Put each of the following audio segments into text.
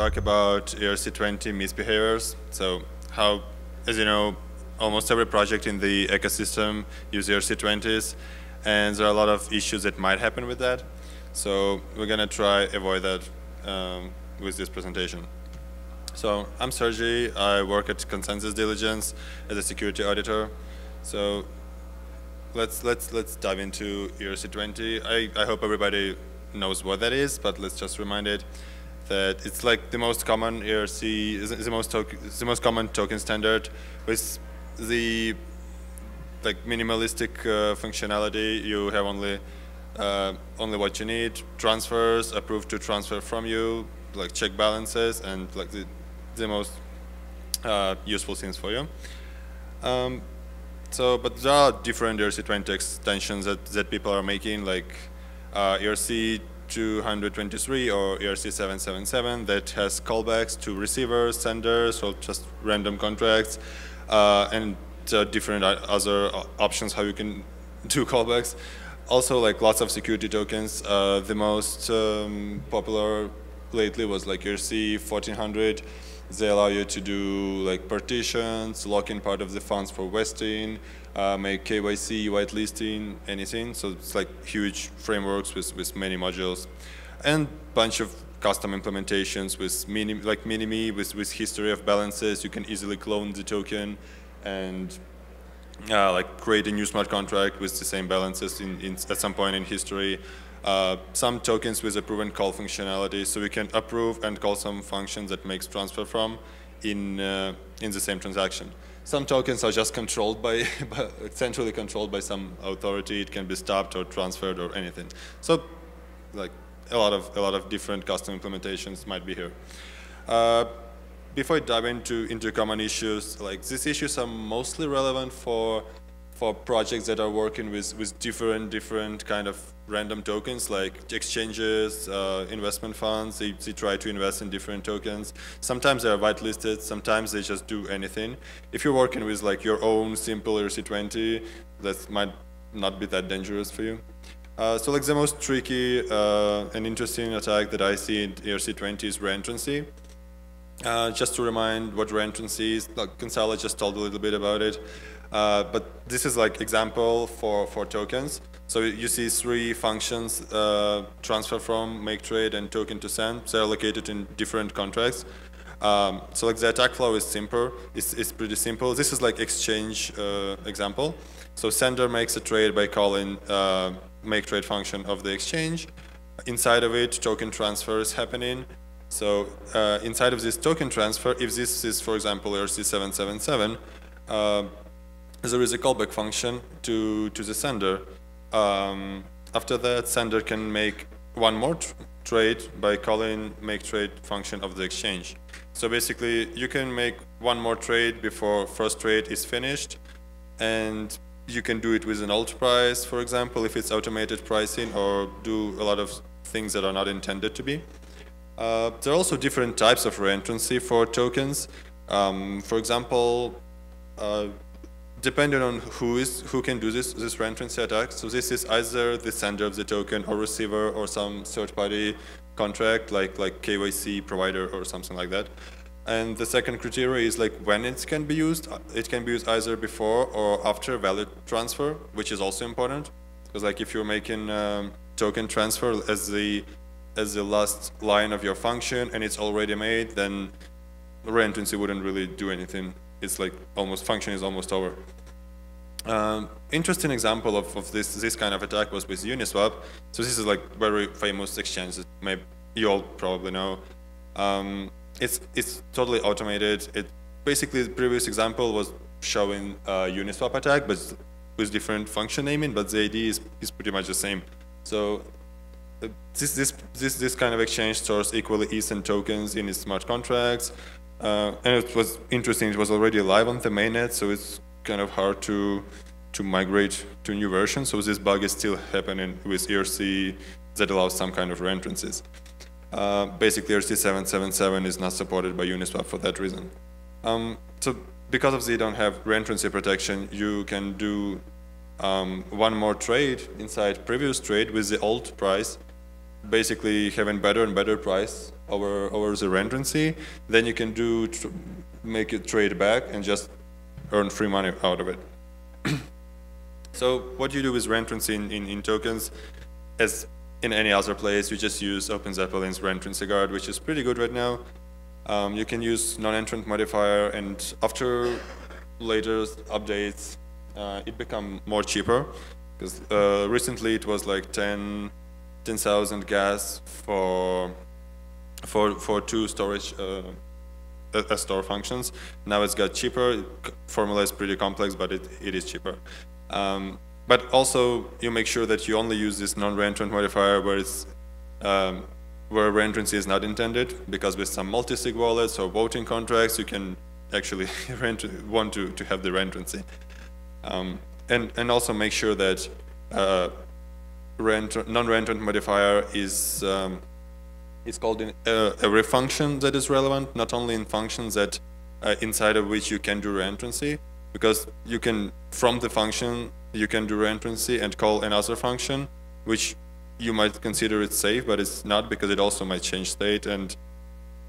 talk about ERC20 misbehaviors. So how, as you know, almost every project in the ecosystem uses ERC20s, and there are a lot of issues that might happen with that. So we're going to try avoid that um, with this presentation. So I'm Sergii. I work at ConsenSys Diligence as a security auditor. So let's let's let's dive into ERC20. I, I hope everybody knows what that is, but let's just remind it that it's like the most common ERC is the most the most common token standard with the like minimalistic uh, functionality. You have only uh, only what you need: transfers, approved to transfer from you, like check balances, and like the the most uh, useful things for you. Um, so, but there are different ERC20 extensions that, that people are making, like uh, ERC 223 or ERC 777 that has callbacks to receivers, senders, or just random contracts, uh, and uh, different other options how you can do callbacks. Also, like lots of security tokens. Uh, the most um, popular lately was like ERC 1400 they allow you to do like partitions, lock in part of the funds for vesting, uh, make KYC, whitelisting, anything. So it's like huge frameworks with, with many modules and bunch of custom implementations with mini, like MiniMe, with, with history of balances. You can easily clone the token and uh, like create a new smart contract with the same balances in, in, at some point in history uh, some tokens with approve and call functionality, so we can approve and call some functions that makes transfer from in uh, in the same transaction. Some tokens are just controlled by, centrally controlled by some authority. It can be stopped or transferred or anything. So, like a lot of a lot of different custom implementations might be here. Uh, before I dive into into common issues, like these issues are mostly relevant for for projects that are working with, with different different kind of random tokens like exchanges, uh, investment funds, they, they, try to invest in different tokens. Sometimes they are whitelisted, sometimes they just do anything. If you're working with like your own simple ERC20, that might not be that dangerous for you. Uh, so like the most tricky uh, and interesting attack that I see in ERC20 is reentrancy. Uh, just to remind what reentrancy is, like Gonzalo just told a little bit about it. Uh, but this is like example for, for tokens. So you see three functions, uh, transfer from, make trade, and token to send. They're located in different contracts. Um, so like the attack flow is simple, it's, it's pretty simple. This is like exchange uh, example. So sender makes a trade by calling uh, make trade function of the exchange. Inside of it, token transfer is happening. So uh, inside of this token transfer, if this is, for example, ERC777, uh, there is a callback function to, to the sender. Um, after that, sender can make one more tr trade by calling make trade function of the exchange. So basically, you can make one more trade before first trade is finished, and you can do it with an alt price, for example, if it's automated pricing, or do a lot of things that are not intended to be. Uh, there are also different types of reentrancy for tokens. Um, for example, uh, depending on who is who can do this this reentrancy attack. So this is either the sender of the token or receiver or some third-party contract like like KYC provider or something like that. And the second criteria is like when it can be used. It can be used either before or after valid transfer, which is also important. Because like if you're making um, token transfer as the as the last line of your function and it's already made, then reentrancy wouldn't really do anything it's like almost function is almost over. Um, interesting example of, of this this kind of attack was with Uniswap. So this is like very famous exchange that maybe you all probably know. Um, it's it's totally automated. It basically the previous example was showing a Uniswap attack, but with different function naming. But the idea is is pretty much the same. So uh, this this this this kind of exchange stores equally ETH and tokens in its smart contracts. Uh, and it was interesting, it was already live on the mainnet, so it's kind of hard to to migrate to new version. So this bug is still happening with ERC that allows some kind of reentrances. Uh, basically, ERC 777 is not supported by Uniswap for that reason. Um, so because of they don't have reentrancy protection, you can do um, one more trade inside previous trade with the old price basically having better and better price over over the reentrancy. then you can do make it trade back and just earn free money out of it. so what you do with reentrancy in, in, in, tokens, as in any other place, you just use Open OpenZeppelin's reentrancy guard, which is pretty good right now. Um, you can use non-reentrant modifier, and after later updates, uh, it become more cheaper. Because uh, recently it was like 10 10,000 gas for for for two storage uh, store functions. Now it's got cheaper. Formula is pretty complex, but it, it is cheaper. Um, but also you make sure that you only use this non-reentrant modifier where it's um, where reentrancy is not intended, because with some multi-sig wallets or voting contracts, you can actually want to, to have the reentrancy. Um, and, and also make sure that uh, non-reentrant modifier is um, is called in, uh, every function that is relevant, not only in functions that uh, inside of which you can do reentrancy, because you can from the function you can do reentrancy and call another function, which you might consider it safe, but it's not because it also might change state and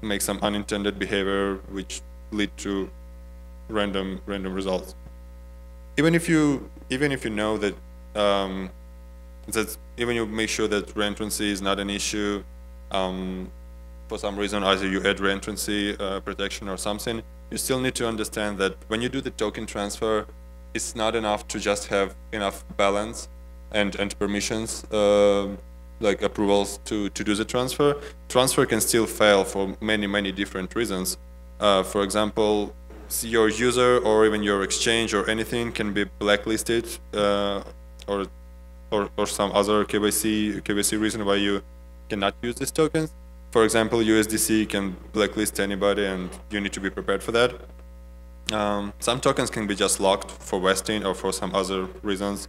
make some unintended behavior which lead to random random results. Even if you even if you know that um, that even you make sure that reentrancy is not an issue, um, for some reason either you add reentrancy uh, protection or something, you still need to understand that when you do the token transfer, it's not enough to just have enough balance and, and permissions uh, like approvals to, to do the transfer. Transfer can still fail for many, many different reasons. Uh, for example, your user or even your exchange or anything can be blacklisted uh, or, or, or some other KYC, KYC reason why you cannot use these tokens. For example, USDC can blacklist anybody and you need to be prepared for that. Um, some tokens can be just locked for vesting or for some other reasons.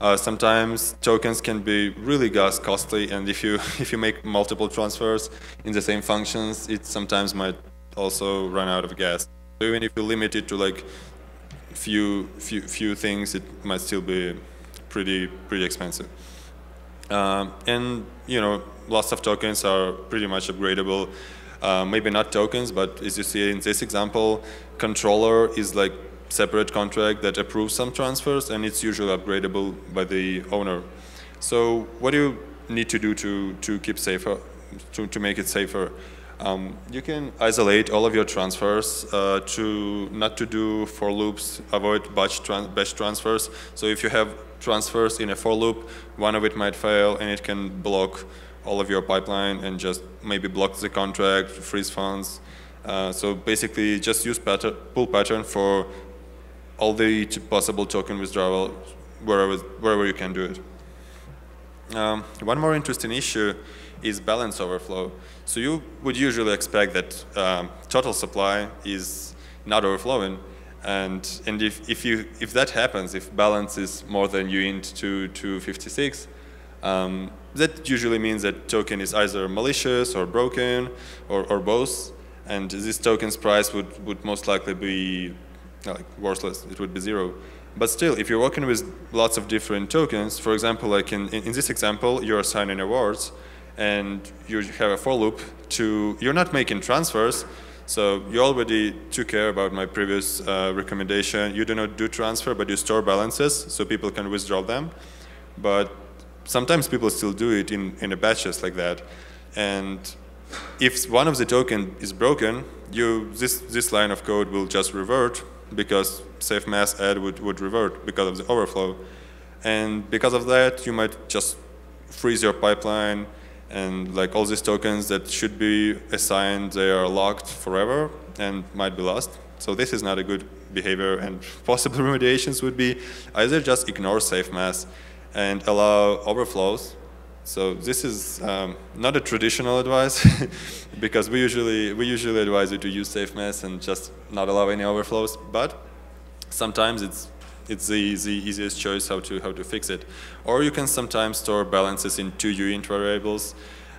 Uh, sometimes tokens can be really gas costly, and if you if you make multiple transfers in the same functions, it sometimes might also run out of gas. So even if you limit it to like few few few things, it might still be pretty pretty expensive. Um, and you know, lots of tokens are pretty much upgradable. Uh, maybe not tokens, but as you see in this example, controller is like separate contract that approves some transfers and it's usually upgradable by the owner. So what do you need to do to, to keep safer, to, to make it safer? Um, you can isolate all of your transfers uh, to not to do for loops, avoid batch, batch transfers. So if you have transfers in a for loop, one of it might fail and it can block all of your pipeline and just maybe block the contract, freeze funds. Uh, so basically just use pull pattern for all the possible token withdrawal wherever, wherever you can do it. Um, one more interesting issue is balance overflow. So you would usually expect that um, total supply is not overflowing, and and if if you if that happens, if balance is more than uint to to 56, um, that usually means that token is either malicious or broken or or both, and this token's price would would most likely be like worthless. It would be zero. But still, if you're working with lots of different tokens, for example, like in, in, in this example, you're assigning awards, and you have a for loop to, you're not making transfers, so you already took care about my previous uh, recommendation. You do not do transfer, but you store balances so people can withdraw them. But sometimes people still do it in, in a batches like that. And if one of the token is broken, you, this, this line of code will just revert because SafeMath add would, would revert because of the overflow. And because of that, you might just freeze your pipeline, and like all these tokens that should be assigned, they are locked forever and might be lost. So this is not a good behavior and possible remediations would be either just ignore SafeMath and allow overflows. So this is um, not a traditional advice because we usually we usually advise you to use SafeMath and just not allow any overflows. But sometimes it's it's the, the easiest choice how to how to fix it. Or you can sometimes store balances in two uint variables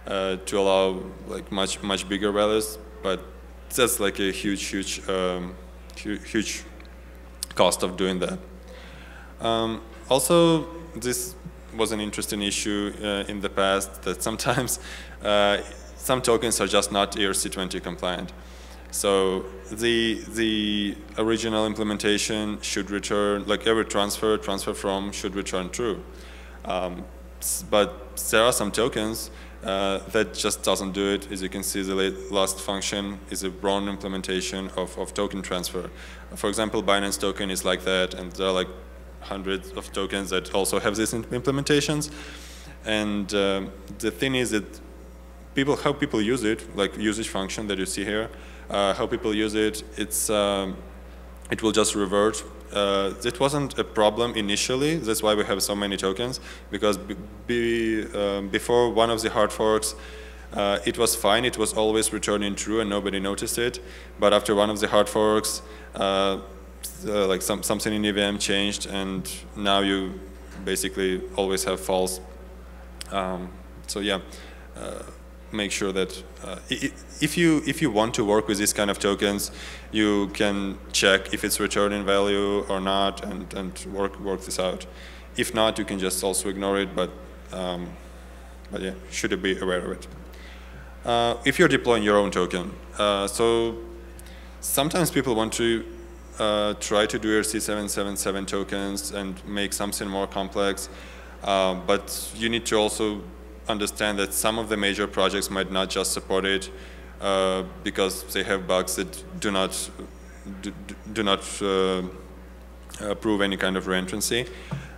uh, to allow like much much bigger values, but that's like a huge huge um, huge cost of doing that. Um, also, this was an interesting issue uh, in the past that sometimes uh, some tokens are just not ERC20 compliant. So the the original implementation should return like every transfer transfer from should return true. Um, but there are some tokens uh, that just doesn't do it. As you can see, the last function is a wrong implementation of, of token transfer. For example, Binance token is like that, and there are like hundreds of tokens that also have these implementations. And um, the thing is that people, how people use it, like usage function that you see here, uh, how people use it, it's, um, it will just revert. Uh, it wasn't a problem initially, that's why we have so many tokens, because be, um, before one of the hard forks, uh, it was fine, it was always returning true and nobody noticed it, but after one of the hard forks, uh, uh, like some, something in EVM changed and now you basically always have false. Um, so yeah, uh, make sure that uh, if you if you want to work with these kind of tokens, you can check if it's returning value or not and, and work work this out. If not, you can just also ignore it, but um, but yeah, should be aware of it. Uh, if you're deploying your own token, uh, so sometimes people want to uh, try to do ERC777 tokens and make something more complex. Uh, but you need to also understand that some of the major projects might not just support it uh, because they have bugs that do not do, do not uh, approve any kind of reentrancy.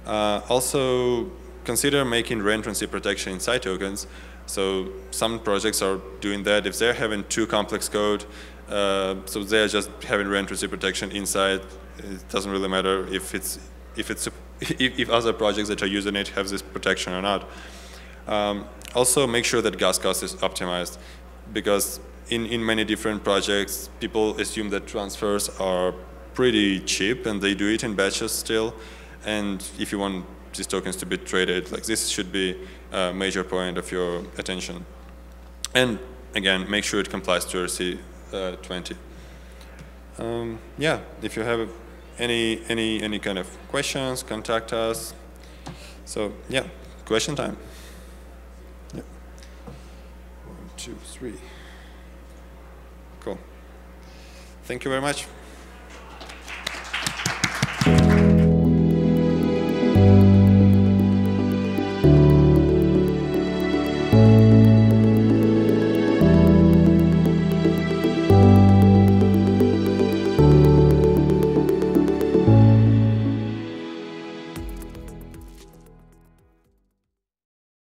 Uh, also, consider making reentrancy protection inside tokens. So some projects are doing that. If they're having too complex code, uh, so they're just having reentrancy protection inside. It doesn't really matter if it's if it's if, if other projects that are using it have this protection or not. Um, also, make sure that gas cost is optimized, because in in many different projects, people assume that transfers are pretty cheap and they do it in batches still. And if you want these tokens to be traded, like this should be a major point of your attention. And again, make sure it complies to ERC uh, 20. Um, yeah, if you have any, any, any kind of questions, contact us. So yeah, question time. Yeah. One, two, three. Cool. Thank you very much.